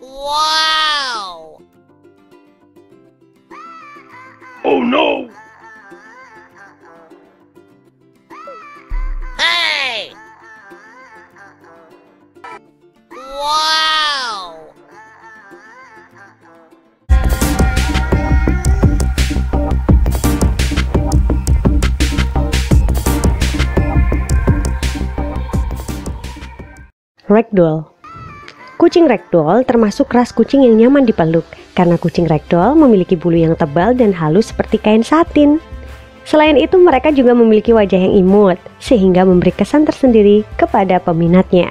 Wow! Oh no! Hey! Wow! Ragdoll Kucing ragdoll termasuk ras kucing yang nyaman dipeluk karena kucing ragdoll memiliki bulu yang tebal dan halus seperti kain satin. Selain itu mereka juga memiliki wajah yang imut sehingga memberi kesan tersendiri kepada peminatnya.